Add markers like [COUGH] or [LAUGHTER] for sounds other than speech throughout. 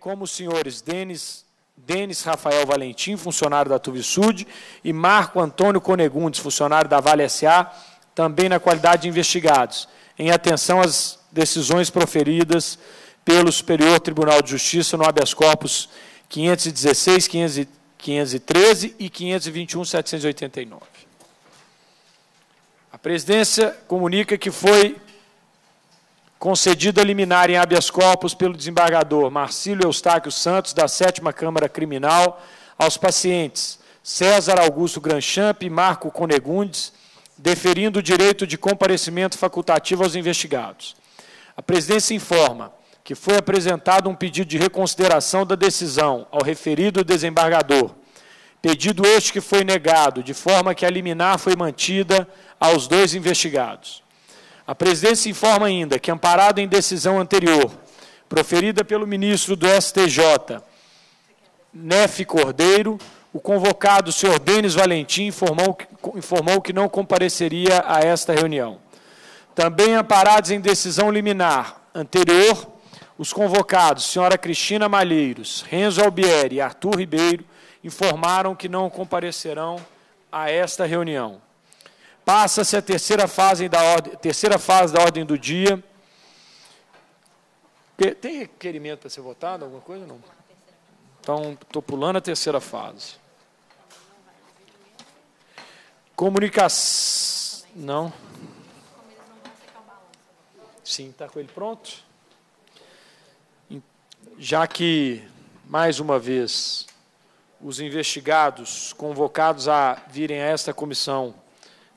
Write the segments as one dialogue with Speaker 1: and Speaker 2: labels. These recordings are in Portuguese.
Speaker 1: como os senhores Denis, Denis Rafael Valentim, funcionário da Tuvisud, e Marco Antônio Conegundes, funcionário da Vale SA, também na qualidade de investigados, em atenção às decisões proferidas pelo Superior Tribunal de Justiça no habeas corpus 516, 513 e 521, 789. A presidência comunica que foi concedida liminar em habeas corpus pelo desembargador Marcílio Eustáquio Santos, da Sétima Câmara Criminal, aos pacientes César Augusto Granchamp e Marco Conegundes, deferindo o direito de comparecimento facultativo aos investigados. A presidência informa que foi apresentado um pedido de reconsideração da decisão ao referido desembargador, pedido este que foi negado, de forma que a liminar foi mantida aos dois investigados. A presidência informa ainda que, amparado em decisão anterior, proferida pelo ministro do STJ, Nefe Cordeiro, o convocado, senhor Denis Valentim, informou, informou que não compareceria a esta reunião. Também amparados em decisão liminar anterior, os convocados, senhora Cristina Malheiros, Renzo Albieri e Arthur Ribeiro, informaram que não comparecerão a esta reunião. Passa-se a terceira fase, da ordem, terceira fase da ordem do dia. Tem requerimento para ser votado? Alguma coisa? Não. Então, estou pulando a terceira fase. Comunicação. Não. Sim, está com ele pronto? Já que, mais uma vez, os investigados convocados a virem a esta comissão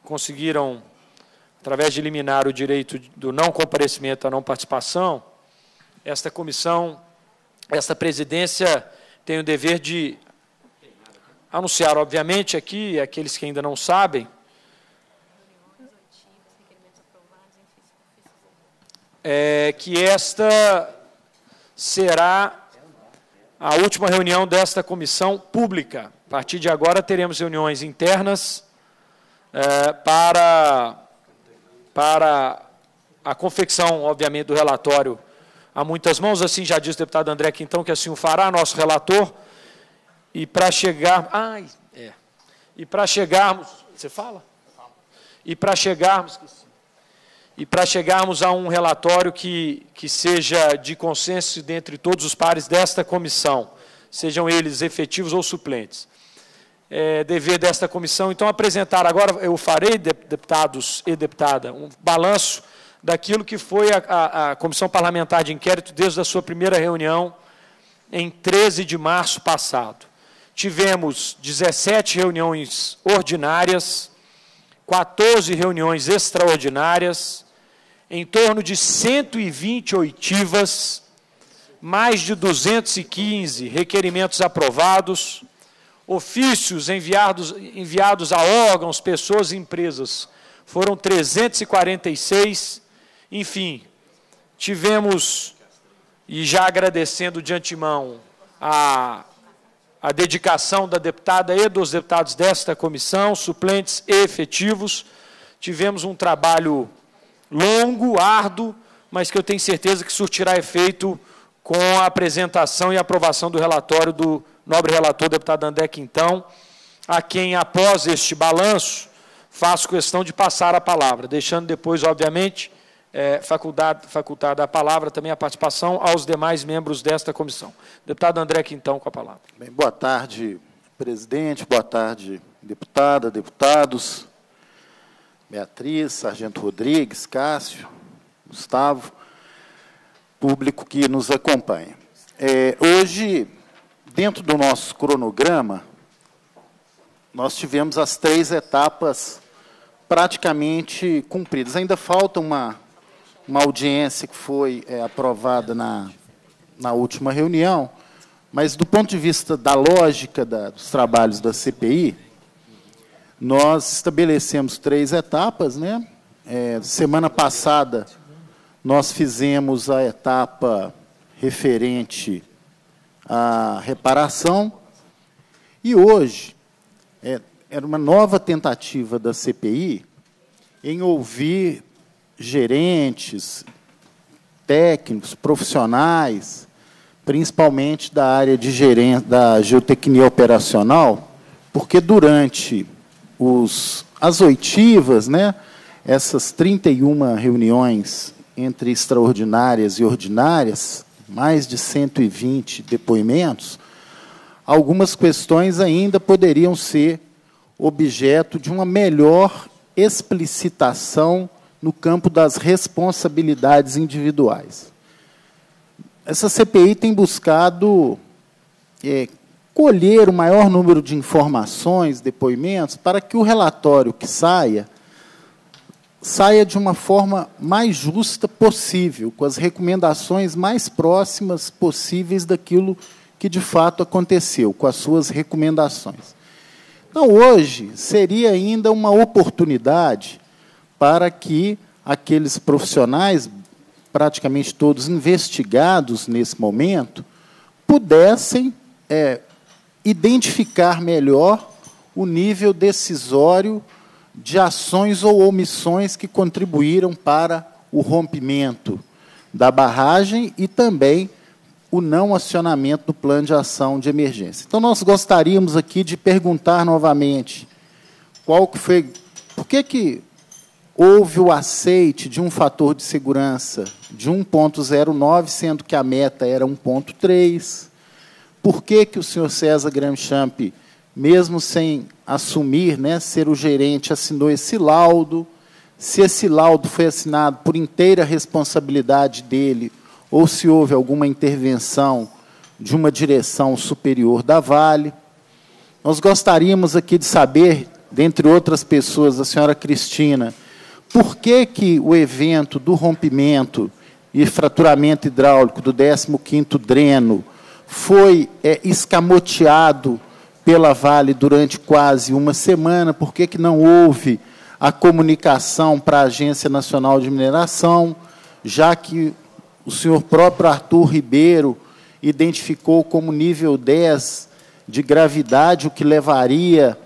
Speaker 1: conseguiram, através de eliminar o direito do não comparecimento à não participação, esta comissão, esta presidência tem o dever de anunciar, obviamente, aqui, aqueles que ainda não sabem, é, que esta será a última reunião desta comissão pública. A partir de agora teremos reuniões internas é, para, para a confecção, obviamente, do relatório a muitas mãos, assim já disse o deputado André Quintão, que assim o fará, nosso relator, e para chegar... Ai, é. E para chegarmos... Você fala? E para chegarmos... E para chegarmos a um relatório que, que seja de consenso dentre todos os pares desta comissão, sejam eles efetivos ou suplentes é, dever desta comissão. Então, apresentar agora, eu farei, deputados e deputada, um balanço daquilo que foi a, a, a Comissão Parlamentar de Inquérito desde a sua primeira reunião, em 13 de março passado. Tivemos 17 reuniões ordinárias, 14 reuniões extraordinárias, em torno de 120 oitivas, mais de 215 requerimentos aprovados, ofícios enviados, enviados a órgãos, pessoas e empresas. Foram 346. Enfim, tivemos, e já agradecendo de antemão a, a dedicação da deputada e dos deputados desta comissão, suplentes e efetivos, tivemos um trabalho longo, árduo, mas que eu tenho certeza que surtirá efeito com a apresentação e aprovação do relatório do nobre relator, deputado André Quintão, a quem, após este balanço, faço questão de passar a palavra, deixando depois, obviamente, é, facultada a palavra também a participação aos demais membros desta comissão. Deputado André Quintão, com a palavra.
Speaker 2: Bem, boa tarde, presidente, boa tarde, deputada, deputados, Beatriz, Sargento Rodrigues, Cássio, Gustavo, público que nos acompanha. É, hoje dentro do nosso cronograma, nós tivemos as três etapas praticamente cumpridas. Ainda falta uma, uma audiência que foi é, aprovada na, na última reunião, mas do ponto de vista da lógica da, dos trabalhos da CPI, nós estabelecemos três etapas. Né? É, semana passada, nós fizemos a etapa referente a reparação. E hoje, é, era uma nova tentativa da CPI em ouvir gerentes, técnicos, profissionais, principalmente da área de gerência da geotecnia operacional, porque durante os, as oitivas, né, essas 31 reuniões entre extraordinárias e ordinárias, mais de 120 depoimentos, algumas questões ainda poderiam ser objeto de uma melhor explicitação no campo das responsabilidades individuais. Essa CPI tem buscado é, colher o maior número de informações, depoimentos, para que o relatório que saia saia de uma forma mais justa possível, com as recomendações mais próximas possíveis daquilo que de fato aconteceu, com as suas recomendações. Então, hoje seria ainda uma oportunidade para que aqueles profissionais, praticamente todos investigados nesse momento, pudessem é, identificar melhor o nível decisório de ações ou omissões que contribuíram para o rompimento da barragem e também o não acionamento do plano de ação de emergência. Então, nós gostaríamos aqui de perguntar novamente qual que foi, por que, que houve o aceite de um fator de segurança de 1,09, sendo que a meta era 1,3? Por que, que o senhor César Gramchamp, mesmo sem assumir, né, ser o gerente, assinou esse laudo? Se esse laudo foi assinado por inteira responsabilidade dele ou se houve alguma intervenção de uma direção superior da Vale. Nós gostaríamos aqui de saber, dentre outras pessoas, a senhora Cristina, por que, que o evento do rompimento e fraturamento hidráulico do 15º dreno foi é, escamoteado pela Vale durante quase uma semana, por que, que não houve a comunicação para a Agência Nacional de Mineração, já que o senhor próprio Arthur Ribeiro identificou como nível 10 de gravidade, o que levaria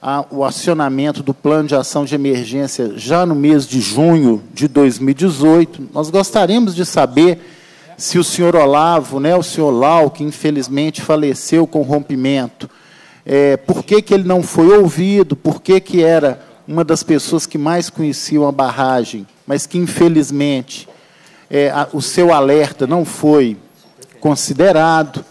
Speaker 2: ao acionamento do plano de ação de emergência já no mês de junho de 2018. Nós gostaríamos de saber se o senhor Olavo, né, o senhor Lau, que infelizmente faleceu com rompimento, é, por que, que ele não foi ouvido, por que, que era uma das pessoas que mais conheciam a barragem, mas que infelizmente é, a, o seu alerta não foi considerado.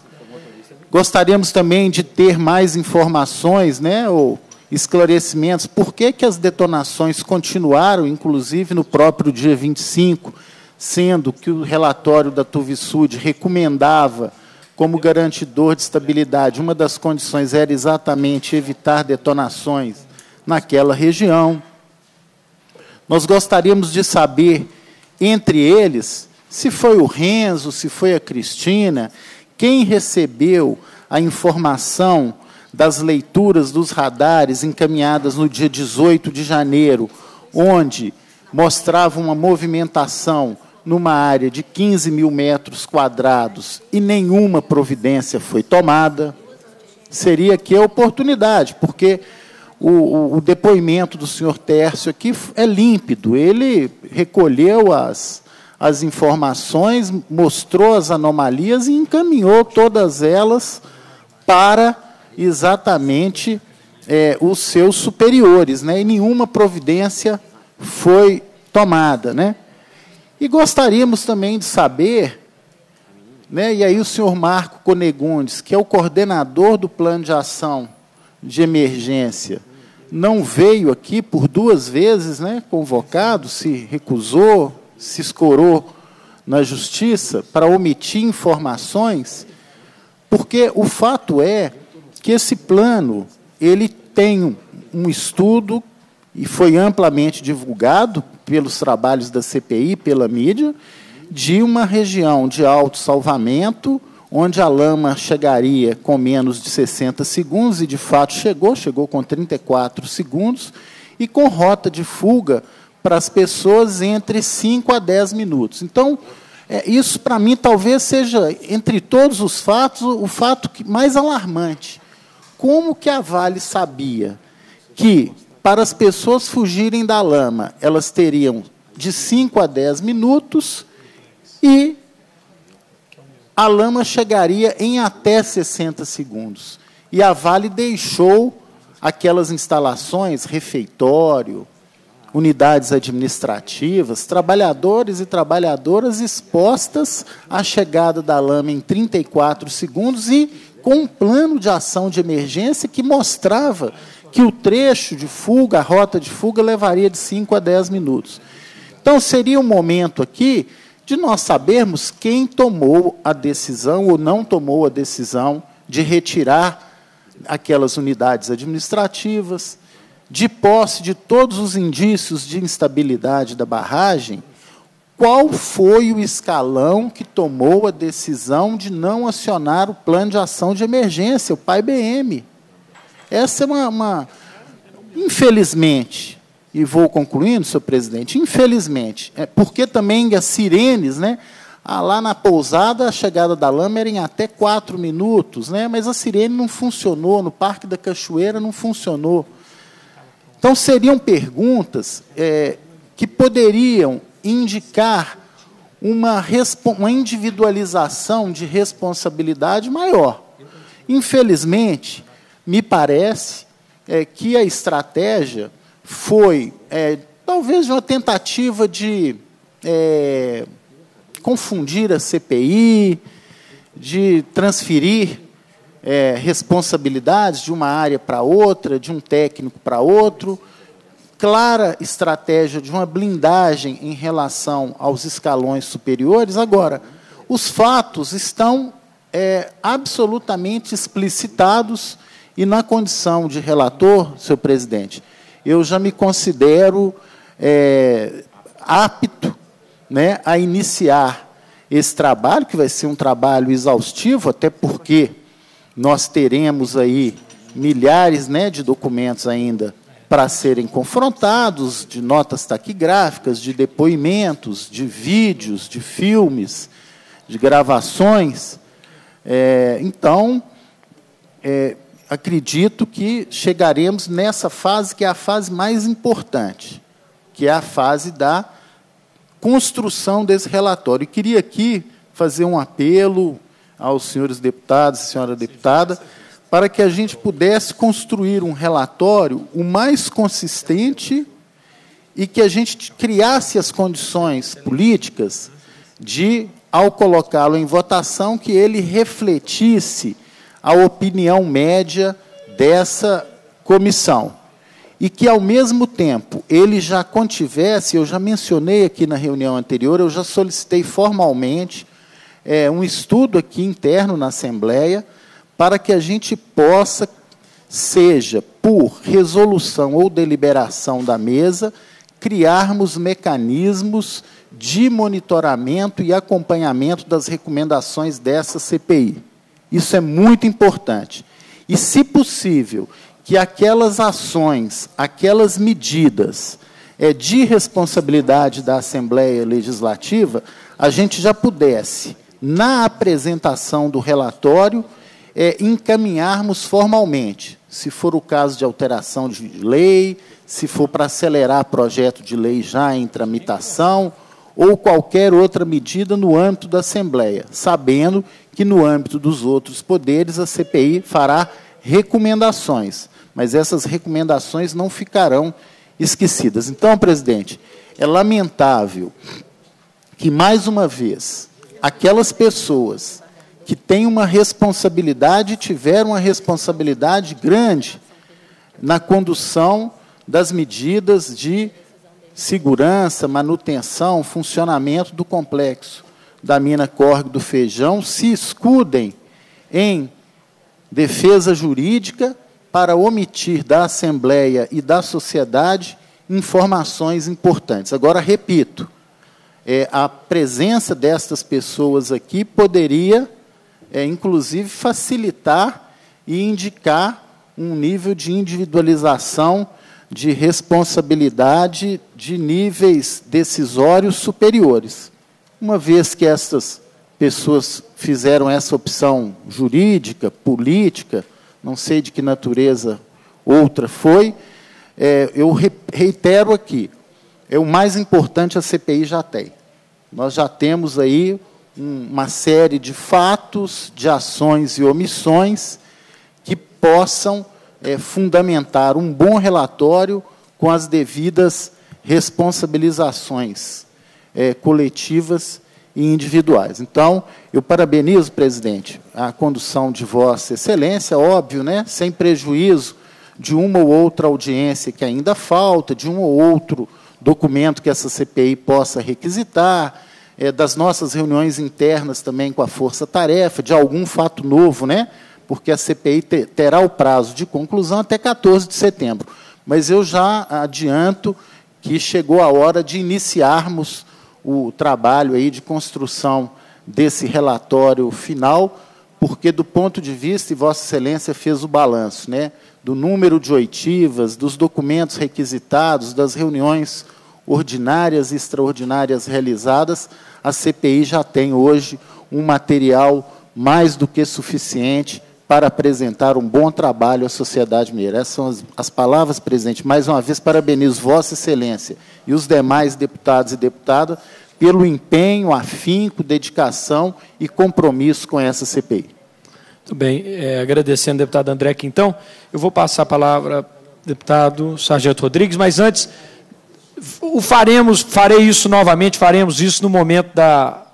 Speaker 2: Gostaríamos também de ter mais informações, né, ou esclarecimentos, por que, que as detonações continuaram, inclusive no próprio dia 25, sendo que o relatório da Tuvisud recomendava como garantidor de estabilidade, uma das condições era exatamente evitar detonações naquela região. Nós gostaríamos de saber entre eles, se foi o Renzo, se foi a Cristina, quem recebeu a informação das leituras dos radares encaminhadas no dia 18 de janeiro, onde mostrava uma movimentação numa área de 15 mil metros quadrados e nenhuma providência foi tomada, seria aqui a oportunidade, porque o, o, o, depoimento do senhor Tércio aqui é límpido. Ele recolheu as, as informações, mostrou as anomalias e encaminhou todas elas para exatamente é, os seus superiores, né? E nenhuma providência foi tomada, né? E gostaríamos também de saber, né? E aí o senhor Marco Conegundes, que é o coordenador do plano de ação de emergência, não veio aqui por duas vezes, né, convocado, se recusou, se escorou na justiça para omitir informações, porque o fato é que esse plano ele tem um estudo e foi amplamente divulgado pelos trabalhos da CPI, pela mídia, de uma região de alto salvamento onde a lama chegaria com menos de 60 segundos, e de fato chegou, chegou com 34 segundos, e com rota de fuga para as pessoas entre 5 a 10 minutos. Então, é, isso para mim talvez seja, entre todos os fatos, o fato mais alarmante. Como que a Vale sabia que, para as pessoas fugirem da lama, elas teriam de 5 a 10 minutos e a lama chegaria em até 60 segundos. E a Vale deixou aquelas instalações, refeitório, unidades administrativas, trabalhadores e trabalhadoras expostas à chegada da lama em 34 segundos e com um plano de ação de emergência que mostrava que o trecho de fuga, a rota de fuga, levaria de 5 a 10 minutos. Então, seria um momento aqui de nós sabermos quem tomou a decisão ou não tomou a decisão de retirar aquelas unidades administrativas, de posse de todos os indícios de instabilidade da barragem, qual foi o escalão que tomou a decisão de não acionar o plano de ação de emergência, o PAI-BM? Essa é uma, uma. Infelizmente, e vou concluindo, senhor presidente, infelizmente, é porque também as sirenes, né? Ah, lá na pousada, a chegada da lama era em até quatro minutos, né? mas a sirene não funcionou, no Parque da Cachoeira não funcionou. Então, seriam perguntas é, que poderiam indicar uma, uma individualização de responsabilidade maior. Infelizmente, me parece é, que a estratégia foi, é, talvez, uma tentativa de é, confundir a CPI, de transferir é, responsabilidades de uma área para outra, de um técnico para outro, clara estratégia de uma blindagem em relação aos escalões superiores. Agora, os fatos estão é, absolutamente explicitados e, na condição de relator, senhor presidente, eu já me considero é, apto né, a iniciar esse trabalho, que vai ser um trabalho exaustivo, até porque nós teremos aí milhares né, de documentos ainda para serem confrontados, de notas taquigráficas, de depoimentos, de vídeos, de filmes, de gravações. É, então, é, acredito que chegaremos nessa fase que é a fase mais importante, que é a fase da construção desse relatório. E queria aqui fazer um apelo aos senhores deputados e senhora deputada para que a gente pudesse construir um relatório o mais consistente e que a gente criasse as condições políticas de, ao colocá-lo em votação, que ele refletisse a opinião média dessa comissão. E que, ao mesmo tempo, ele já contivesse, eu já mencionei aqui na reunião anterior, eu já solicitei formalmente é, um estudo aqui interno na Assembleia, para que a gente possa, seja por resolução ou deliberação da mesa, criarmos mecanismos de monitoramento e acompanhamento das recomendações dessa CPI. Isso é muito importante. E, se possível, que aquelas ações, aquelas medidas é, de responsabilidade da Assembleia Legislativa, a gente já pudesse, na apresentação do relatório, é, encaminharmos formalmente, se for o caso de alteração de lei, se for para acelerar projeto de lei já em tramitação, ou qualquer outra medida no âmbito da Assembleia, sabendo que no âmbito dos outros poderes a CPI fará recomendações, mas essas recomendações não ficarão esquecidas. Então, presidente, é lamentável que, mais uma vez, aquelas pessoas que têm uma responsabilidade, tiveram uma responsabilidade grande na condução das medidas de segurança, manutenção, funcionamento do complexo da mina Córrego do Feijão se escudem em defesa jurídica para omitir da Assembleia e da sociedade informações importantes. Agora, repito, é, a presença destas pessoas aqui poderia, é, inclusive, facilitar e indicar um nível de individualização de responsabilidade de níveis decisórios superiores. Uma vez que essas pessoas fizeram essa opção jurídica, política, não sei de que natureza outra foi, é, eu reitero aqui, é o mais importante a CPI já tem. Nós já temos aí uma série de fatos, de ações e omissões que possam é, fundamentar um bom relatório com as devidas responsabilizações é, coletivas e individuais. Então, eu parabenizo, presidente, a condução de Vossa Excelência, óbvio, né, sem prejuízo de uma ou outra audiência que ainda falta, de um ou outro documento que essa CPI possa requisitar, é, das nossas reuniões internas também com a força-tarefa, de algum fato novo, né? Porque a CPI te, terá o prazo de conclusão até 14 de setembro. Mas eu já adianto que chegou a hora de iniciarmos o trabalho aí de construção desse relatório final, porque, do ponto de vista, e Vossa Excelência fez o balanço, né, do número de oitivas, dos documentos requisitados, das reuniões ordinárias e extraordinárias realizadas, a CPI já tem hoje um material mais do que suficiente para apresentar um bom trabalho à sociedade mineira. Essas são as, as, palavras, presidente. Mais uma vez, parabenizo Vossa Excelência e os demais deputados e deputadas pelo empenho, afinco, dedicação e compromisso com essa CPI.
Speaker 1: Muito bem. É, agradecendo deputado André então, eu vou passar a palavra deputado Sargento Rodrigues, mas antes o faremos, farei isso novamente, faremos isso no momento da,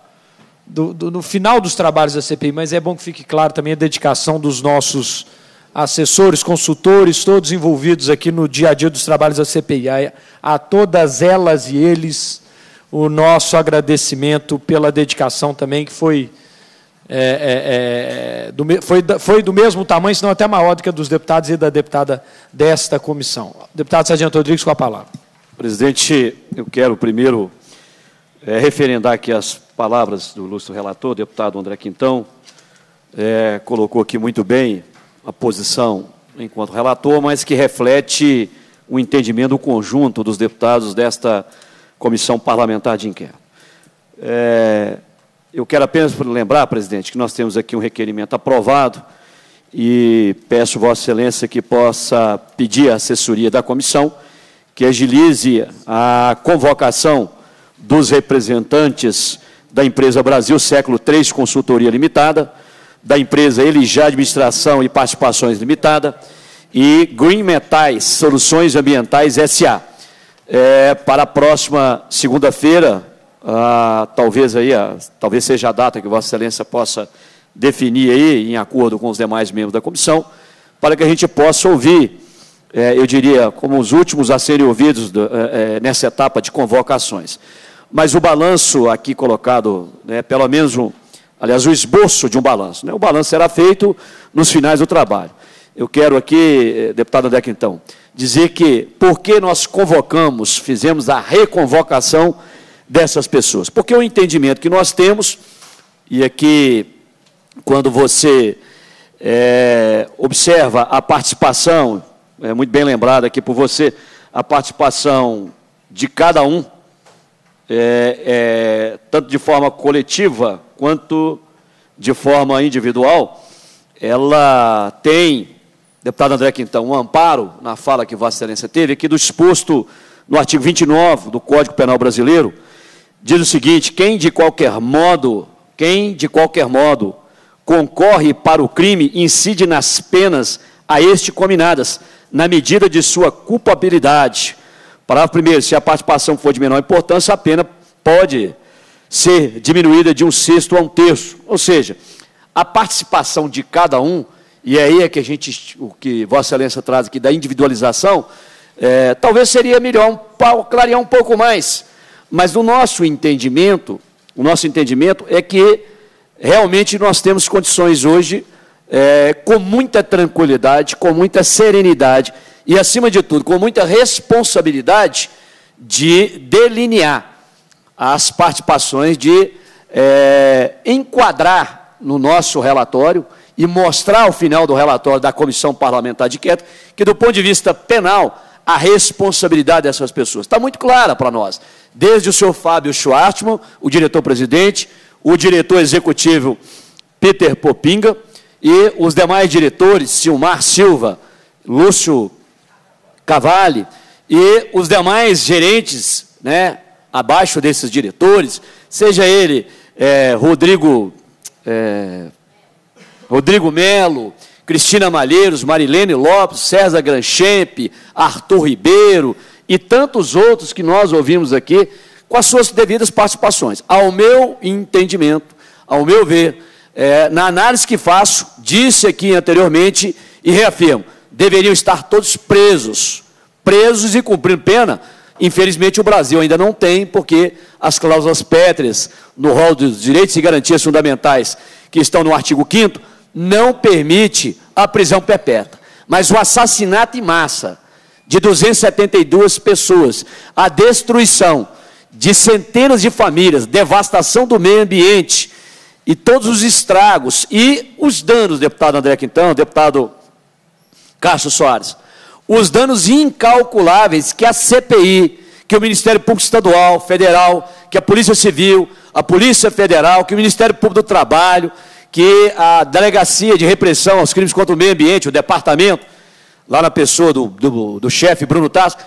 Speaker 1: do, do, no final dos trabalhos da CPI, mas é bom que fique claro também a dedicação dos nossos assessores, consultores, todos envolvidos aqui no dia a dia dos trabalhos da CPI. A, a todas elas e eles, o nosso agradecimento pela dedicação também, que foi, é, é, é, do, foi, foi do mesmo tamanho, se não até maior do que a dos deputados e da deputada desta comissão. Deputado Sargento Rodrigues, com a palavra.
Speaker 3: Presidente, eu quero primeiro é, referendar aqui as palavras do ilustre relator, deputado André Quintão, é, colocou aqui muito bem a posição enquanto relator, mas que reflete o entendimento conjunto dos deputados desta comissão parlamentar de inquérito. É, eu quero apenas lembrar, presidente, que nós temos aqui um requerimento aprovado e peço Vossa Excelência que possa pedir a assessoria da comissão que agilize a convocação dos representantes da empresa Brasil Século III Consultoria Limitada, da empresa Elijá Administração e Participações Limitada e Green Metais Soluções Ambientais SA. É, para a próxima segunda-feira, talvez aí, talvez seja a data que Vossa Excelência possa definir aí, em acordo com os demais membros da comissão, para que a gente possa ouvir é, eu diria, como os últimos a serem ouvidos do, é, é, nessa etapa de convocações. Mas o balanço aqui colocado, né, pelo menos, um, aliás, o esboço de um balanço. Né, o balanço será feito nos finais do trabalho. Eu quero aqui, eh, deputado André então, dizer que por que nós convocamos, fizemos a reconvocação dessas pessoas? Porque o entendimento que nós temos, e aqui, quando você é, observa a participação é muito bem lembrado aqui por você, a participação de cada um, é, é, tanto de forma coletiva quanto de forma individual, ela tem, deputado André Quintão, um amparo na fala que Vossa Excelência teve, aqui do exposto no artigo 29 do Código Penal Brasileiro, diz o seguinte: quem de qualquer modo, quem de qualquer modo concorre para o crime incide nas penas a este combinadas, na medida de sua culpabilidade. Parágrafo primeiro, se a participação for de menor importância, a pena pode ser diminuída de um sexto a um terço. Ou seja, a participação de cada um, e aí é que a gente, o que Vossa Excelência traz aqui da individualização, é, talvez seria melhor um, clarear um pouco mais. Mas no nosso entendimento, o nosso entendimento é que realmente nós temos condições hoje é, com muita tranquilidade, com muita serenidade e, acima de tudo, com muita responsabilidade de delinear as participações, de é, enquadrar no nosso relatório e mostrar ao final do relatório da Comissão Parlamentar de Inquérito que, do ponto de vista penal, a responsabilidade dessas pessoas está muito clara para nós. Desde o senhor Fábio Schwartzman, o diretor-presidente, o diretor executivo Peter Popinga, e os demais diretores, Silmar Silva, Lúcio Cavalli, e os demais gerentes, né, abaixo desses diretores, seja ele é, Rodrigo, é, Rodrigo Melo, Cristina Malheiros, Marilene Lopes, César Granchamp, Arthur Ribeiro e tantos outros que nós ouvimos aqui, com as suas devidas participações. Ao meu entendimento, ao meu ver, é, na análise que faço, disse aqui anteriormente e reafirmo, deveriam estar todos presos, presos e cumprindo pena. Infelizmente, o Brasil ainda não tem, porque as cláusulas pétreas no rol dos direitos e garantias fundamentais que estão no artigo 5 não permite a prisão perpétua. Mas o assassinato em massa de 272 pessoas, a destruição de centenas de famílias, devastação do meio ambiente e todos os estragos e os danos, deputado André Quintão, deputado Cássio Soares, os danos incalculáveis que a CPI, que o Ministério Público Estadual, Federal, que a Polícia Civil, a Polícia Federal, que o Ministério Público do Trabalho, que a Delegacia de Repressão aos Crimes contra o Meio Ambiente, o Departamento, lá na pessoa do, do, do chefe Bruno Tasco,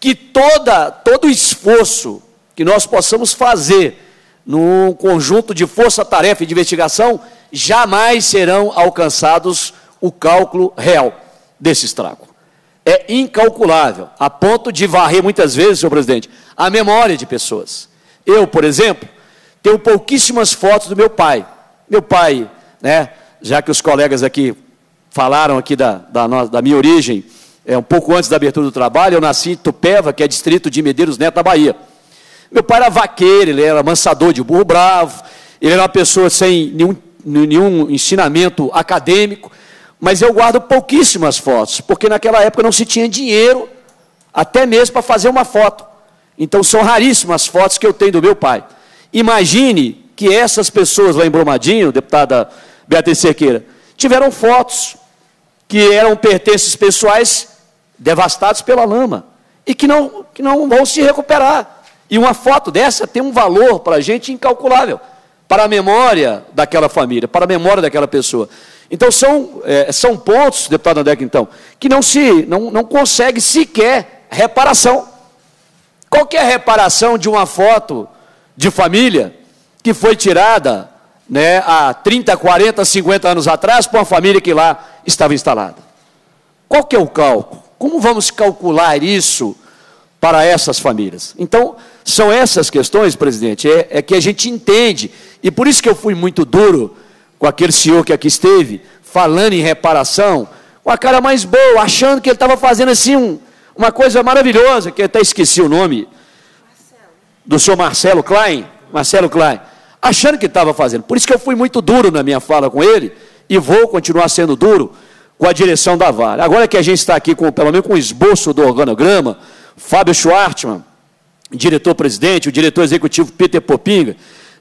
Speaker 3: que toda, todo esforço que nós possamos fazer num conjunto de força-tarefa e de investigação, jamais serão alcançados o cálculo real desse estrago. É incalculável, a ponto de varrer muitas vezes, senhor presidente, a memória de pessoas. Eu, por exemplo, tenho pouquíssimas fotos do meu pai. Meu pai, né, já que os colegas aqui falaram aqui da, da, da minha origem, é, um pouco antes da abertura do trabalho, eu nasci em Tupéva, que é distrito de Medeiros Neto, Bahia. Meu pai era vaqueiro, ele era mansador de burro bravo, ele era uma pessoa sem nenhum, nenhum ensinamento acadêmico, mas eu guardo pouquíssimas fotos, porque naquela época não se tinha dinheiro, até mesmo para fazer uma foto. Então são raríssimas as fotos que eu tenho do meu pai. Imagine que essas pessoas lá em Brumadinho, deputada Beatriz Cerqueira, tiveram fotos que eram pertences pessoais devastados pela lama e que não, que não vão se recuperar. E uma foto dessa tem um valor para a gente incalculável, para a memória daquela família, para a memória daquela pessoa. Então são, é, são pontos, deputado André, então, que não se não, não consegue sequer reparação. Qual é a reparação de uma foto de família que foi tirada né, há 30, 40, 50 anos atrás por uma família que lá estava instalada? Qual que é o cálculo? Como vamos calcular isso para essas famílias? Então, são essas questões, presidente, é, é que a gente entende, e por isso que eu fui muito duro com aquele senhor que aqui esteve, falando em reparação, com a cara mais boa, achando que ele estava fazendo assim um, uma coisa maravilhosa, que eu até esqueci o nome, do senhor Marcelo Klein, Marcelo Klein, achando que estava fazendo. Por isso que eu fui muito duro na minha fala com ele, e vou continuar sendo duro com a direção da Vale. Agora que a gente está aqui com, pelo menos com o esboço do organograma, Fábio Schwartmann, diretor-presidente, o diretor executivo Peter Popinga,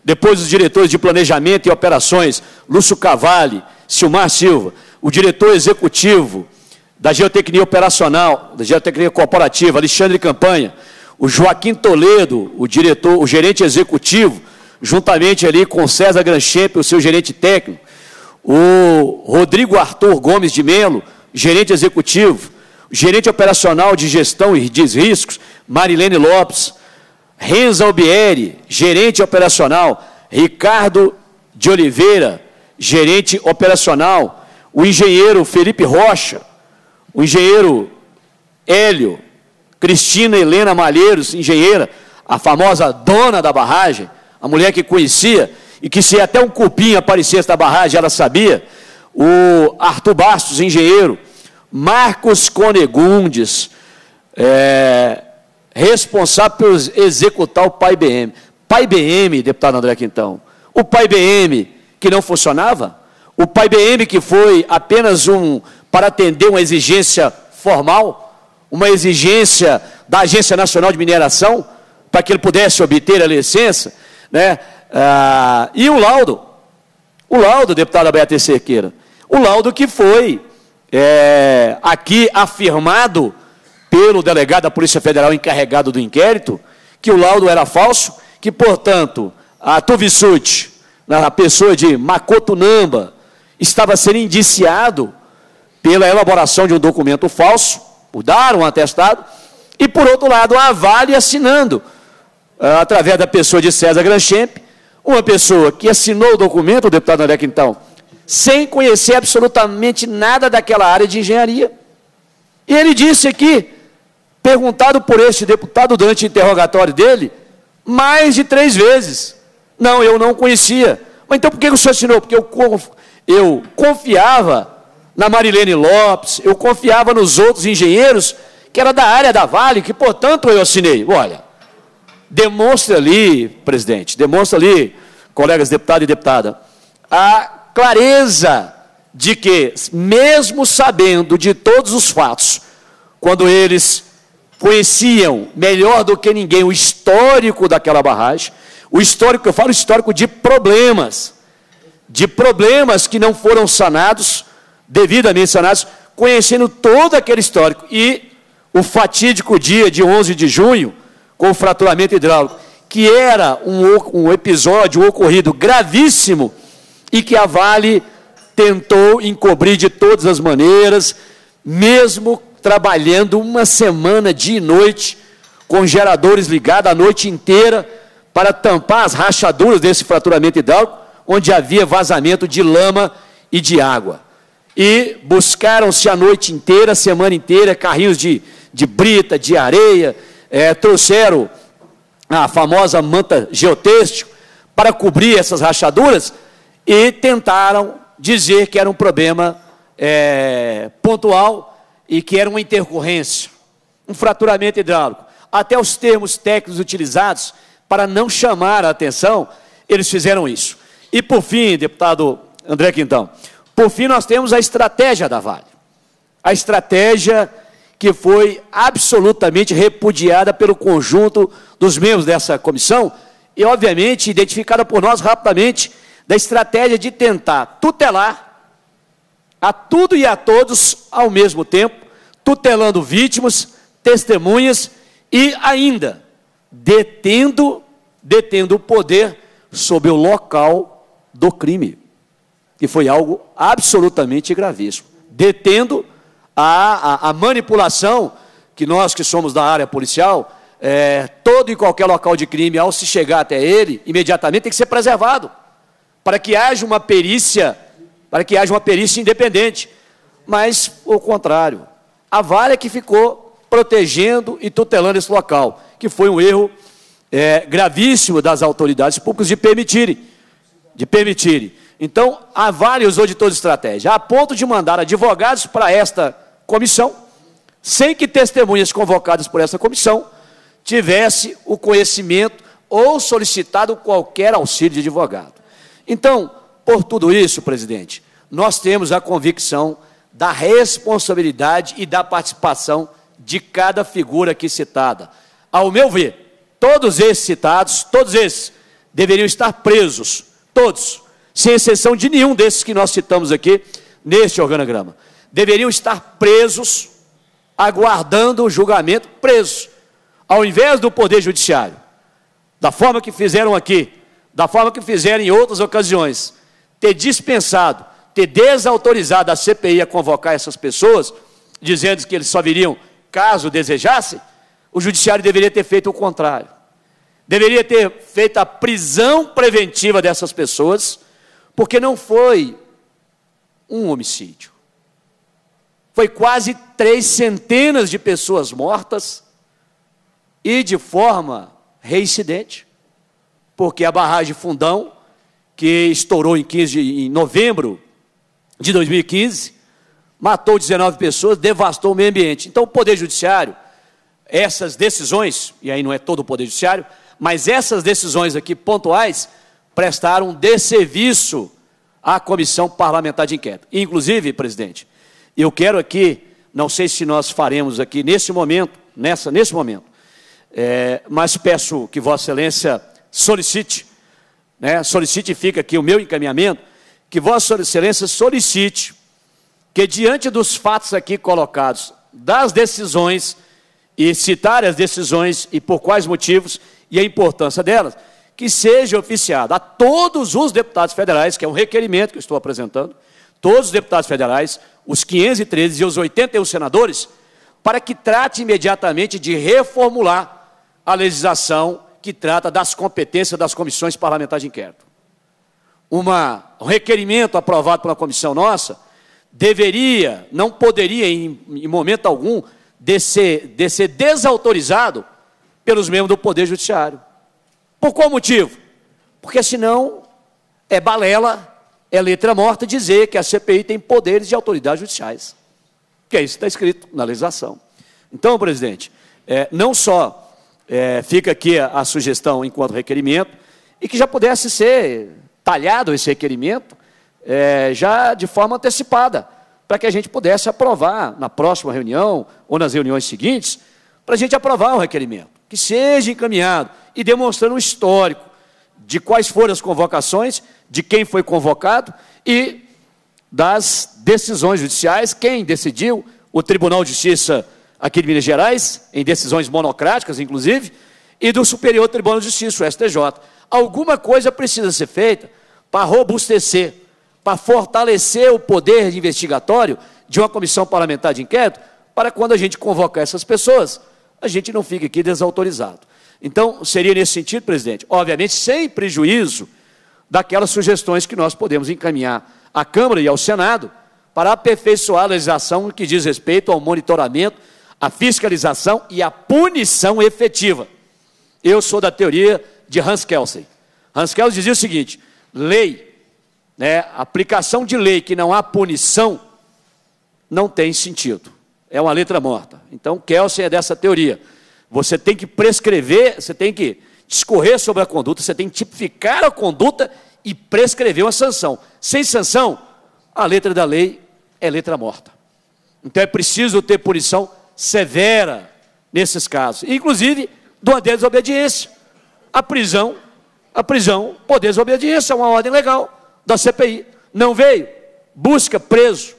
Speaker 3: depois os diretores de planejamento e operações, Lúcio Cavalli, Silmar Silva, o diretor executivo da Geotecnia Operacional, da Geotecnia Corporativa, Alexandre Campanha, o Joaquim Toledo, o diretor, o gerente executivo, juntamente ali com César Granchamp, o seu gerente técnico, o Rodrigo Arthur Gomes de Melo, gerente executivo, gerente operacional de gestão e de riscos, Marilene Lopes, Renza Albieri, gerente operacional, Ricardo de Oliveira, gerente operacional, o engenheiro Felipe Rocha, o engenheiro Hélio, Cristina Helena Malheiros, engenheira, a famosa dona da barragem, a mulher que conhecia e que se até um cupim aparecesse da barragem, ela sabia, o Arthur Bastos, engenheiro, Marcos Conegundes, é, responsável por executar o Pai BM. Pai BM, deputado André Quintão, o Pai BM que não funcionava, o Pai BM que foi apenas um para atender uma exigência formal, uma exigência da Agência Nacional de Mineração, para que ele pudesse obter a licença, né? Ah, e o laudo, o laudo, deputada Beatriz Cerqueira, o laudo que foi é, aqui afirmado pelo delegado da Polícia Federal encarregado do inquérito, que o laudo era falso, que, portanto, a Tuvisuti, na pessoa de Makoto Namba, estava sendo indiciado pela elaboração de um documento falso, por dar um atestado, e, por outro lado, a Vale assinando, ah, através da pessoa de César Granchamp, uma pessoa que assinou o documento, o deputado André Quintão, sem conhecer absolutamente nada daquela área de engenharia. E ele disse aqui, perguntado por este deputado durante o interrogatório dele, mais de três vezes. Não, eu não conhecia. Mas então por que o senhor assinou? Porque eu, eu confiava na Marilene Lopes, eu confiava nos outros engenheiros que era da área da Vale, que portanto eu assinei. Olha, demonstra ali, presidente, demonstra ali, colegas deputado e deputada, a clareza de que, mesmo sabendo de todos os fatos, quando eles conheciam melhor do que ninguém o histórico daquela barragem, o histórico, eu falo histórico de problemas, de problemas que não foram sanados, devidamente sanados, conhecendo todo aquele histórico. E o fatídico dia de 11 de junho, com o fraturamento hidráulico, que era um, um episódio ocorrido gravíssimo e que a Vale tentou encobrir de todas as maneiras, mesmo trabalhando uma semana, dia e noite, com geradores ligados a noite inteira, para tampar as rachaduras desse fraturamento hidráulico, onde havia vazamento de lama e de água. E buscaram-se a noite inteira, a semana inteira, carrinhos de, de brita, de areia, é, trouxeram a famosa manta geotêxtil para cobrir essas rachaduras e tentaram dizer que era um problema é, pontual e que era uma intercorrência, um fraturamento hidráulico. Até os termos técnicos utilizados para não chamar a atenção, eles fizeram isso. E por fim, deputado André Quintão, por fim nós temos a estratégia da Vale. A estratégia que foi absolutamente repudiada pelo conjunto dos membros dessa comissão e, obviamente, identificada por nós rapidamente, da estratégia de tentar tutelar a tudo e a todos ao mesmo tempo, tutelando vítimas, testemunhas e ainda detendo, detendo o poder sobre o local do crime, que foi algo absolutamente gravíssimo. Detendo a, a, a manipulação que nós que somos da área policial, é, todo e qualquer local de crime, ao se chegar até ele, imediatamente tem que ser preservado, para que haja uma perícia, para que haja uma perícia independente. Mas o contrário, a Vale é que ficou protegendo e tutelando esse local, que foi um erro é, gravíssimo das autoridades públicas de permitirem, de permitirem. Então, a Vale usou de toda estratégia, a ponto de mandar advogados para esta comissão, sem que testemunhas convocadas por essa comissão tivesse o conhecimento ou solicitado qualquer auxílio de advogado. Então, por tudo isso, presidente, nós temos a convicção da responsabilidade e da participação de cada figura aqui citada. Ao meu ver, todos esses citados, todos esses, deveriam estar presos, todos, sem exceção de nenhum desses que nós citamos aqui neste organograma deveriam estar presos, aguardando o julgamento, presos, ao invés do Poder Judiciário, da forma que fizeram aqui, da forma que fizeram em outras ocasiões, ter dispensado, ter desautorizado a CPI a convocar essas pessoas, dizendo que eles só viriam caso desejassem, o Judiciário deveria ter feito o contrário. Deveria ter feito a prisão preventiva dessas pessoas, porque não foi um homicídio. Foi quase três centenas de pessoas mortas e de forma reincidente, porque a barragem Fundão, que estourou em, 15, em novembro de 2015, matou 19 pessoas, devastou o meio ambiente. Então, o Poder Judiciário, essas decisões, e aí não é todo o Poder Judiciário, mas essas decisões aqui pontuais, prestaram desserviço à Comissão Parlamentar de Inquérito. Inclusive, presidente, eu quero aqui, não sei se nós faremos aqui nesse momento, nessa, nesse momento, é, mas peço que Vossa Excelência solicite, né, solicite, fica aqui o meu encaminhamento, que Vossa Excelência solicite que diante dos fatos aqui colocados, das decisões, e citar as decisões e por quais motivos e a importância delas, que seja oficiado a todos os deputados federais, que é um requerimento que eu estou apresentando, todos os deputados federais, os 513 e os 81 senadores, para que trate imediatamente de reformular a legislação que trata das competências das comissões parlamentares de inquérito. Um requerimento aprovado pela comissão nossa deveria, não poderia, em, em momento algum, de ser, de ser desautorizado pelos membros do Poder Judiciário. Por qual motivo? Porque senão é balela, é letra morta dizer que a CPI tem poderes de autoridades judiciais. Que é isso que está escrito na legislação. Então, presidente, é, não só é, fica aqui a, sugestão enquanto requerimento, e que já pudesse ser talhado esse requerimento é, já de forma antecipada, para que a gente pudesse aprovar na próxima reunião ou nas reuniões seguintes, para a gente aprovar o requerimento, que seja encaminhado e demonstrando um histórico de quais foram as convocações, de quem foi convocado e das decisões judiciais, quem decidiu, o Tribunal de Justiça aqui de Minas Gerais, em decisões monocráticas, inclusive, e do Superior Tribunal de Justiça, o STJ. Alguma coisa precisa ser feita para robustecer, para fortalecer o poder investigatório de uma comissão parlamentar de inquérito, para quando a gente convocar essas pessoas, a gente não fique aqui desautorizado. Então, seria nesse sentido, presidente, obviamente sem prejuízo daquelas sugestões que nós podemos encaminhar à Câmara e ao Senado para aperfeiçoar a legislação que diz respeito ao monitoramento, à fiscalização e à punição efetiva. Eu sou da teoria de Hans Kelsen. Hans Kelsen dizia o seguinte: lei, né, aplicação de lei que não há punição, não tem sentido. É uma letra morta. Então, Kelsen é dessa teoria. Você tem que prescrever, você tem que discorrer sobre a conduta, você tem que tipificar a conduta e prescrever uma sanção. Sem sanção, a letra da lei é letra morta. Então é preciso ter punição severa nesses casos, inclusive do a desobediência. A prisão, a prisão por desobediência é uma ordem legal da CPI. Não veio, busca preso,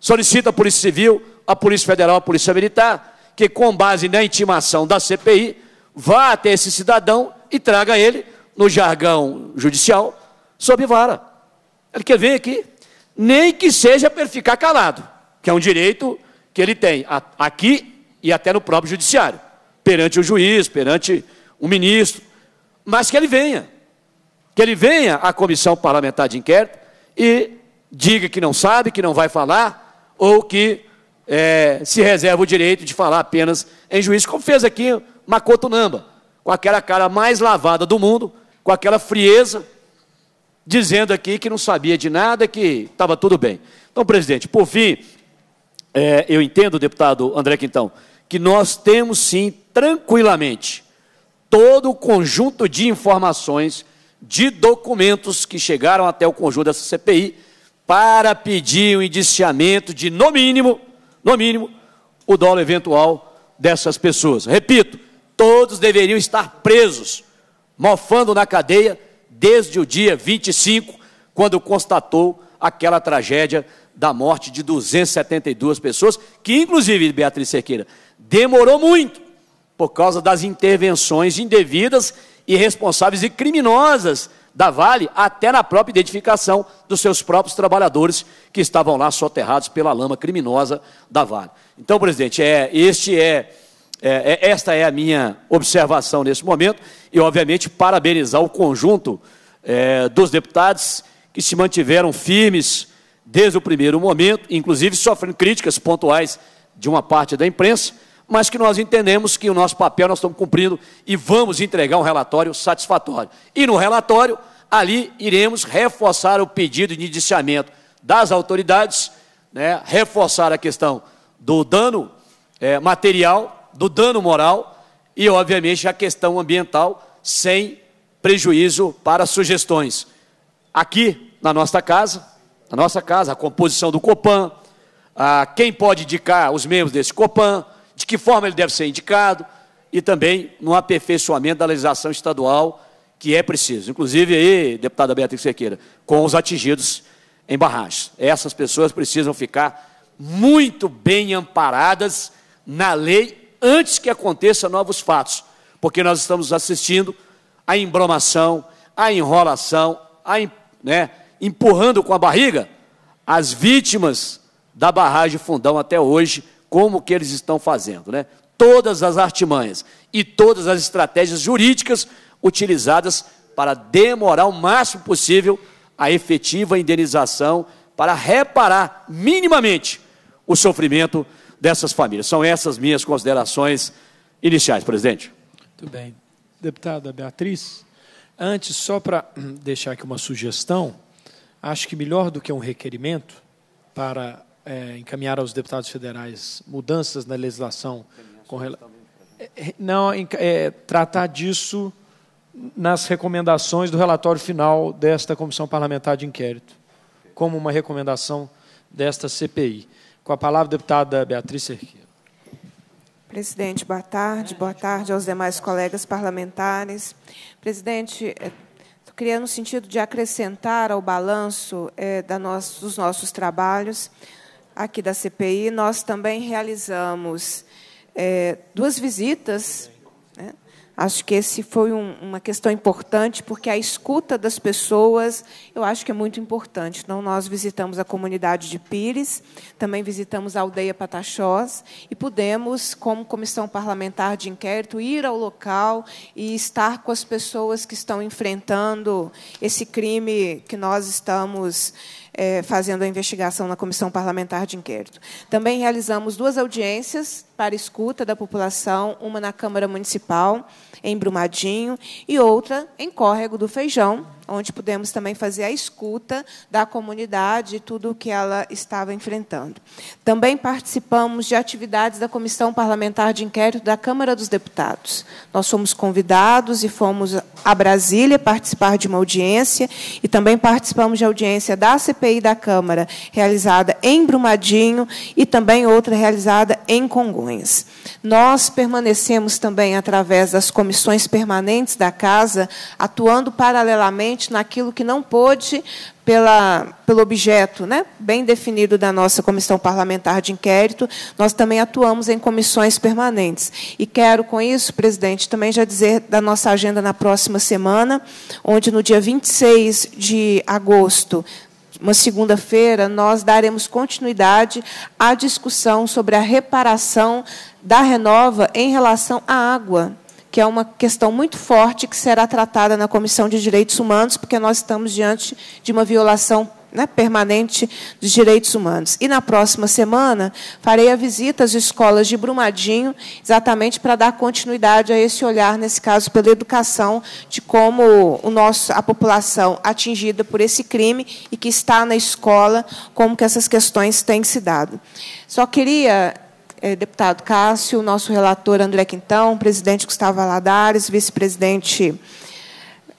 Speaker 3: solicita a Polícia Civil, a Polícia Federal, a Polícia Militar, que, com base na intimação da CPI, vá até esse cidadão e traga ele, no jargão judicial, sob vara. Ele quer vir aqui, nem que seja para ele ficar calado, que é um direito que ele tem aqui e até no próprio judiciário, perante o juiz, perante o ministro, mas que ele venha, que ele venha à comissão parlamentar de inquérito e diga que não sabe, que não vai falar, ou que é, se reserva o direito de falar apenas em juízo, como fez aqui Makoto Namba, com aquela cara mais lavada do mundo, com aquela frieza, dizendo aqui que não sabia de nada, que estava tudo bem. Então, presidente, por fim, é, eu entendo, deputado André Quintão, que nós temos sim, tranquilamente, todo o conjunto de informações, de documentos que chegaram até o conjunto dessa CPI, para pedir o um indiciamento de, no mínimo, no mínimo, o dólar eventual dessas pessoas. Repito, todos deveriam estar presos, mofando na cadeia, desde o dia 25, quando constatou aquela tragédia da morte de 272 pessoas, que inclusive, Beatriz Cerqueira, demorou muito, por causa das intervenções indevidas, irresponsáveis e criminosas da Vale, até na própria identificação dos seus próprios trabalhadores que estavam lá soterrados pela lama criminosa da Vale. Então, presidente, é, este é, é, é, esta é a minha observação nesse momento e, obviamente, parabenizar o conjunto é, dos deputados que se mantiveram firmes desde o primeiro momento, inclusive sofrendo críticas pontuais de uma parte da imprensa, mas que nós entendemos que o nosso papel nós estamos cumprindo e vamos entregar um relatório satisfatório. E no relatório, ali iremos reforçar o pedido de indiciamento das autoridades, né, reforçar a questão do dano é, material, do dano moral e, obviamente, a questão ambiental, sem prejuízo para sugestões. Aqui, na nossa casa, na nossa casa, a composição do COPAN, a quem pode indicar os membros desse COPAN, de que forma ele deve ser indicado, e também no aperfeiçoamento da legislação estadual, que é preciso. Inclusive aí, deputada Beatriz Cerqueira, com os atingidos em barragens. Essas pessoas precisam ficar muito bem amparadas na lei antes que aconteçam novos fatos, porque nós estamos assistindo a embromação, a enrolação, a, né, empurrando com a barriga as vítimas da barragem Fundão até hoje, como que eles estão fazendo, né? todas as artimanhas e todas as estratégias jurídicas utilizadas para demorar o máximo possível a efetiva indenização para reparar minimamente o sofrimento dessas famílias. São essas minhas considerações iniciais, presidente.
Speaker 1: Muito bem. Deputada Beatriz, antes, só para deixar aqui uma sugestão, acho que melhor do que um requerimento para é, encaminhar aos deputados federais mudanças na legislação com relação. É, é, não, é, tratar disso nas recomendações do relatório final desta comissão parlamentar de inquérito, como uma recomendação desta CPI. Com a palavra, deputada Beatriz Cerqueira.
Speaker 4: Presidente, boa tarde. Boa tarde aos demais colegas parlamentares. Presidente, é, queria, no sentido de acrescentar ao balanço é, da nosso, dos nossos trabalhos aqui da CPI, nós também realizamos é, duas visitas Acho que esse foi um, uma questão importante, porque a escuta das pessoas, eu acho que é muito importante. Então, nós visitamos a comunidade de Pires, também visitamos a aldeia Pataxós, e pudemos, como comissão parlamentar de inquérito, ir ao local e estar com as pessoas que estão enfrentando esse crime que nós estamos é, fazendo a investigação na comissão parlamentar de inquérito. Também realizamos duas audiências para escuta da população, uma na Câmara Municipal, em Brumadinho, e outra em Córrego do Feijão, onde pudemos também fazer a escuta da comunidade e tudo o que ela estava enfrentando. Também participamos de atividades da Comissão Parlamentar de Inquérito da Câmara dos Deputados. Nós fomos convidados e fomos a Brasília participar de uma audiência e também participamos de audiência da CPI da Câmara, realizada em Brumadinho e também outra realizada em Congonhas. Nós permanecemos também através das comissões permanentes da casa, atuando paralelamente naquilo que não pôde pela, pelo objeto né, bem definido da nossa comissão parlamentar de inquérito, nós também atuamos em comissões permanentes. E quero, com isso, presidente, também já dizer da nossa agenda na próxima semana, onde no dia 26 de agosto uma segunda-feira, nós daremos continuidade à discussão sobre a reparação da Renova em relação à água que é uma questão muito forte que será tratada na Comissão de Direitos Humanos, porque nós estamos diante de uma violação né, permanente dos direitos humanos. E na próxima semana farei a visita às escolas de Brumadinho, exatamente para dar continuidade a esse olhar, nesse caso, pela educação, de como o nosso, a população atingida por esse crime e que está na escola, como que essas questões têm se dado. Só queria é, deputado Cássio, nosso relator André Quintão, presidente Gustavo Valadares, vice-presidente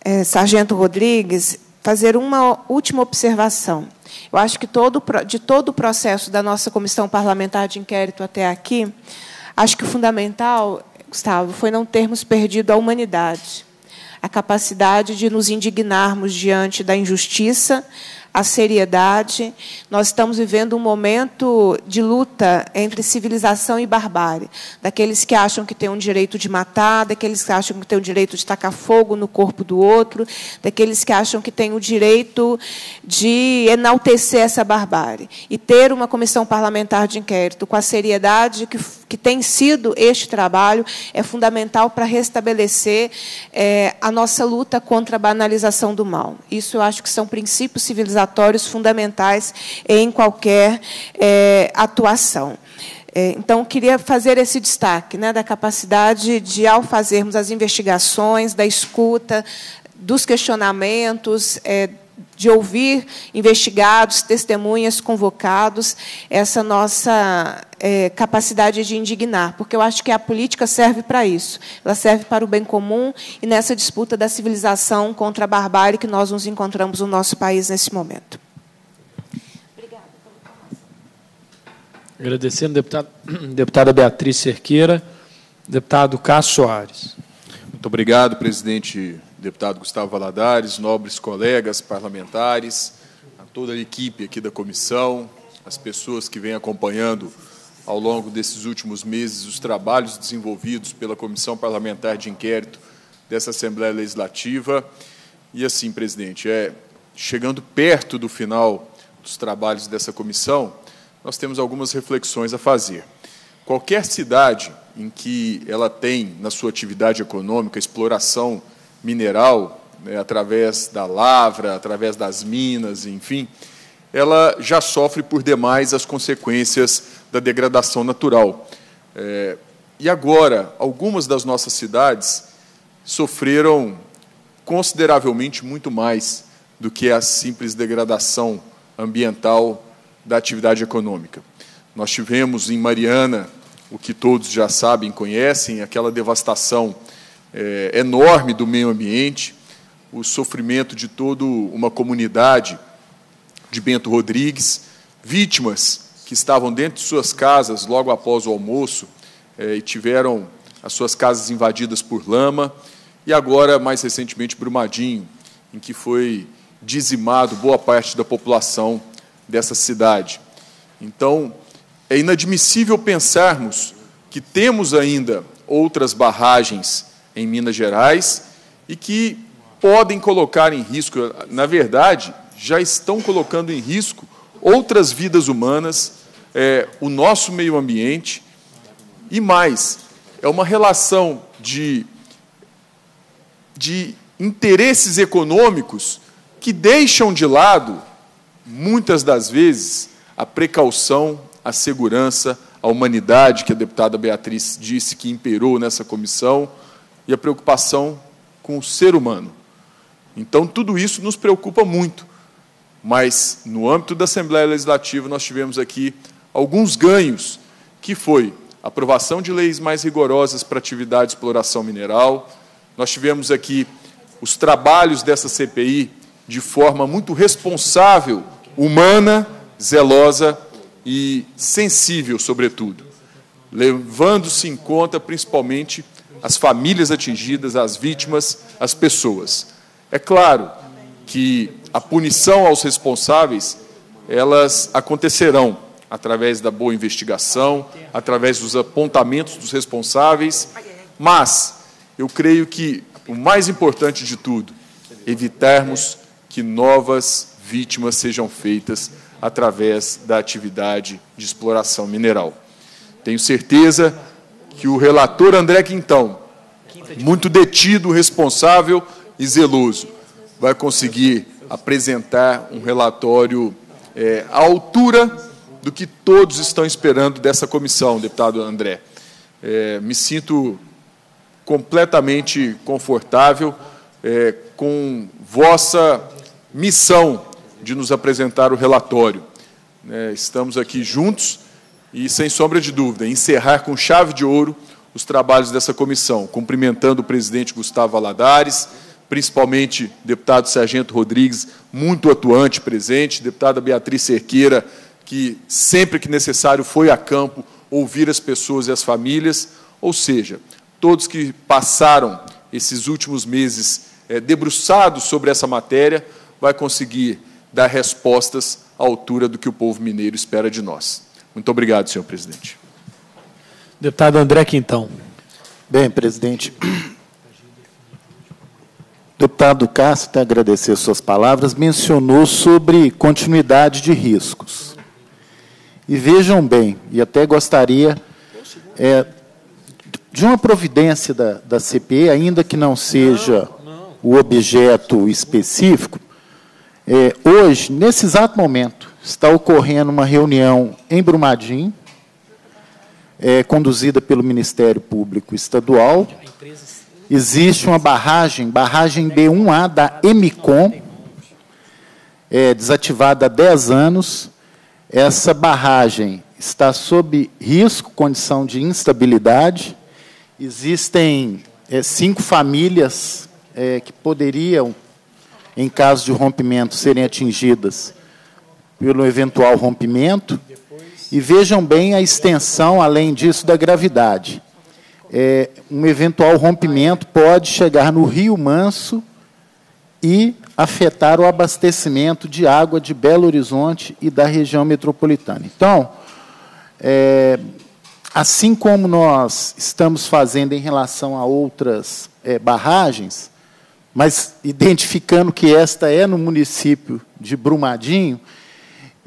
Speaker 4: é, Sargento Rodrigues, fazer uma última observação. Eu acho que todo, de todo o processo da nossa comissão parlamentar de inquérito até aqui, acho que o fundamental, Gustavo, foi não termos perdido a humanidade, a capacidade de nos indignarmos diante da injustiça, a seriedade. Nós estamos vivendo um momento de luta entre civilização e barbárie. Daqueles que acham que têm o direito de matar, daqueles que acham que têm o direito de tacar fogo no corpo do outro, daqueles que acham que têm o direito de enaltecer essa barbárie. E ter uma comissão parlamentar de inquérito com a seriedade que, que tem sido este trabalho é fundamental para restabelecer é, a nossa luta contra a banalização do mal. Isso eu acho que são princípios civilizatórios fundamentais em qualquer é, atuação. É, então, queria fazer esse destaque né, da capacidade de, ao fazermos as investigações, da escuta, dos questionamentos, é, de ouvir investigados, testemunhas convocados, essa nossa é, capacidade de indignar, porque eu acho que a política serve para isso. Ela serve para o bem comum e nessa disputa da civilização contra a barbárie que nós nos encontramos no nosso país nesse momento.
Speaker 1: Obrigada. Agradecendo, deputada, [CLEARS THROAT] deputada Beatriz Cerqueira, deputado Cássio Soares.
Speaker 5: Muito obrigado, presidente deputado Gustavo Valadares, nobres colegas parlamentares, a toda a equipe aqui da comissão, as pessoas que vêm acompanhando ao longo desses últimos meses os trabalhos desenvolvidos pela Comissão Parlamentar de Inquérito dessa Assembleia Legislativa. E assim, presidente, é, chegando perto do final dos trabalhos dessa comissão, nós temos algumas reflexões a fazer. Qualquer cidade em que ela tem na sua atividade econômica exploração mineral, né, através da lavra, através das minas, enfim, ela já sofre por demais as consequências da degradação natural. É, e agora, algumas das nossas cidades sofreram consideravelmente muito mais do que a simples degradação ambiental da atividade econômica. Nós tivemos em Mariana, o que todos já sabem, conhecem, aquela devastação é, enorme do meio ambiente, o sofrimento de toda uma comunidade de Bento Rodrigues, vítimas que estavam dentro de suas casas logo após o almoço eh, e tiveram as suas casas invadidas por lama, e agora, mais recentemente, Brumadinho, em que foi dizimado boa parte da população dessa cidade. Então, é inadmissível pensarmos que temos ainda outras barragens em Minas Gerais e que podem colocar em risco, na verdade, já estão colocando em risco outras vidas humanas, é, o nosso meio ambiente e mais. É uma relação de, de interesses econômicos que deixam de lado, muitas das vezes, a precaução, a segurança, a humanidade, que a deputada Beatriz disse que imperou nessa comissão, e a preocupação com o ser humano. Então, tudo isso nos preocupa muito mas no âmbito da Assembleia Legislativa nós tivemos aqui alguns ganhos, que foi aprovação de leis mais rigorosas para atividade de exploração mineral, nós tivemos aqui os trabalhos dessa CPI de forma muito responsável, humana, zelosa e sensível, sobretudo, levando-se em conta principalmente as famílias atingidas, as vítimas, as pessoas. É claro que a punição aos responsáveis, elas acontecerão através da boa investigação, através dos apontamentos dos responsáveis, mas eu creio que o mais importante de tudo, evitarmos que novas vítimas sejam feitas através da atividade de exploração mineral. Tenho certeza que o relator André Quintão, muito detido, responsável e zeloso, vai conseguir apresentar um relatório é, à altura do que todos estão esperando dessa comissão, deputado André. É, me sinto completamente confortável é, com vossa missão de nos apresentar o relatório. É, estamos aqui juntos e, sem sombra de dúvida, encerrar com chave de ouro os trabalhos dessa comissão, cumprimentando o presidente Gustavo Valadares, principalmente deputado Sargento Rodrigues, muito atuante, presente, deputada Beatriz Cerqueira, que sempre que necessário foi a campo ouvir as pessoas e as famílias, ou seja, todos que passaram esses últimos meses é, debruçados sobre essa matéria, vai conseguir dar respostas à altura do que o povo mineiro espera de nós. Muito obrigado, senhor presidente.
Speaker 1: Deputado André Quintão.
Speaker 2: Bem, presidente, deputado Cássio, até agradecer suas palavras, mencionou sobre continuidade de riscos. E vejam bem, e até gostaria é, de uma providência da, da CPE, ainda que não seja o objeto específico, é, hoje, nesse exato momento, está ocorrendo uma reunião em Brumadinho, é, conduzida pelo Ministério Público Estadual, existe uma barragem, barragem B1A da Emicom, é, desativada há 10 anos. Essa barragem está sob risco, condição de instabilidade. Existem é, cinco famílias é, que poderiam, em caso de rompimento, serem atingidas pelo eventual rompimento. E vejam bem a extensão, além disso, da gravidade é, um eventual rompimento pode chegar no Rio Manso e afetar o abastecimento de água de Belo Horizonte e da região metropolitana. Então, é, assim como nós estamos fazendo em relação a outras é, barragens, mas identificando que esta é no município de Brumadinho,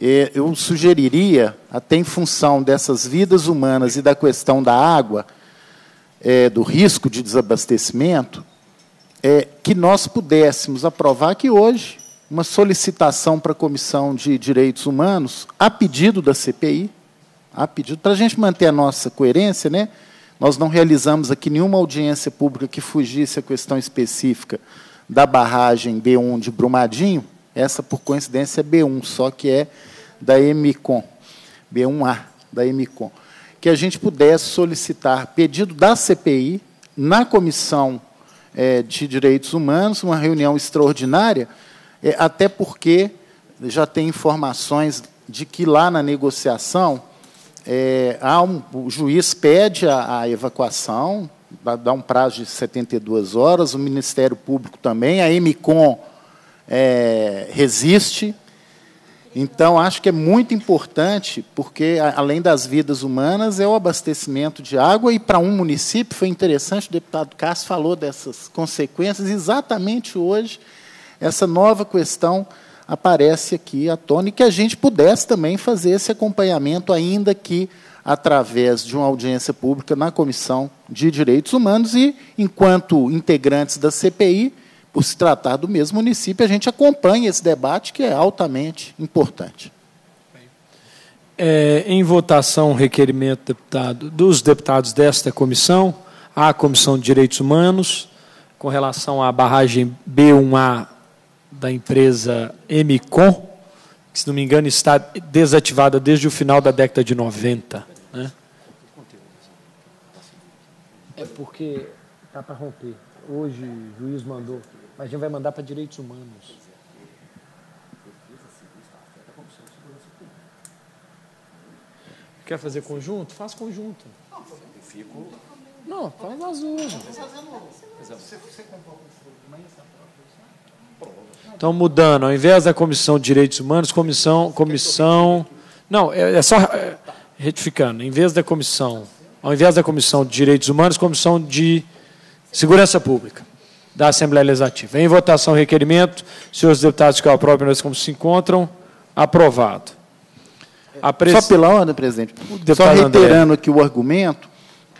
Speaker 2: eu sugeriria, até em função dessas vidas humanas e da questão da água, é, do risco de desabastecimento, é, que nós pudéssemos aprovar que hoje uma solicitação para a Comissão de Direitos Humanos, a pedido da CPI, a pedido, para a gente manter a nossa coerência, né? Nós não realizamos aqui nenhuma audiência pública que fugisse a questão específica da barragem B1 de Brumadinho, essa, por coincidência, é B1, só que é da EMICOM, B1A, da EMICOM, que a gente pudesse solicitar pedido da CPI na Comissão é, de Direitos Humanos, uma reunião extraordinária, é, até porque já tem informações de que lá na negociação é, um, o juiz pede a, a evacuação, dá um prazo de 72 horas, o Ministério Público também, a EMICOM é, resiste. Então, acho que é muito importante, porque, além das vidas humanas, é o abastecimento de água, e para um município foi interessante, o deputado Cássio falou dessas consequências, exatamente hoje, essa nova questão aparece aqui à tona, e que a gente pudesse também fazer esse acompanhamento, ainda que através de uma audiência pública na Comissão de Direitos Humanos, e, enquanto integrantes da CPI, por se tratar do mesmo município, a gente acompanha esse debate que é altamente importante.
Speaker 1: É, em votação, requerimento deputado, dos deputados desta comissão, à Comissão de Direitos Humanos, com relação à barragem B1A da empresa Emicom, que, se não me engano, está desativada desde o final da década de 90. Né? É porque está para romper. Hoje o juiz mandou mas a gente vai mandar para direitos humanos. Quer fazer conjunto? Faz conjunto. Não, eu fico. Não, faz as duas. Então, mudando, ao invés da Comissão de Direitos Humanos, comissão. comissão não, é, é só. É, retificando, em vez da comissão. Ao invés da Comissão de Direitos Humanos, Comissão de Segurança Pública da Assembleia Legislativa. Em votação, requerimento. Senhores deputados que aprovam, nós como se encontram. Aprovado.
Speaker 2: Pres... Só pela ordem, presidente. Só reiterando André. aqui o argumento,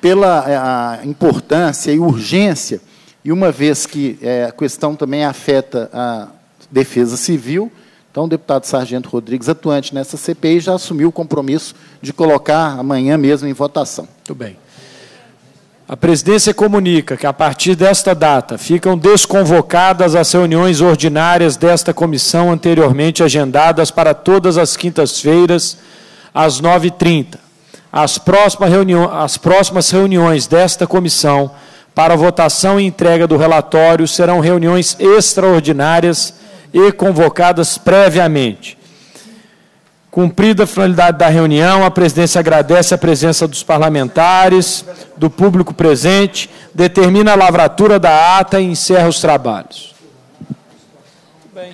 Speaker 2: pela é, a importância e urgência, e uma vez que é, a questão também afeta a defesa civil, então o deputado Sargento Rodrigues, atuante nessa CPI, já assumiu o compromisso de colocar amanhã mesmo em votação.
Speaker 1: Muito bem. A presidência comunica que, a partir desta data, ficam desconvocadas as reuniões ordinárias desta comissão anteriormente agendadas para todas as quintas-feiras, às 9h30. As próximas, as próximas reuniões desta comissão para votação e entrega do relatório serão reuniões extraordinárias e convocadas previamente. Cumprida a finalidade da reunião, a presidência agradece a presença dos parlamentares, do público presente, determina a lavratura da ata e encerra os trabalhos. Bem.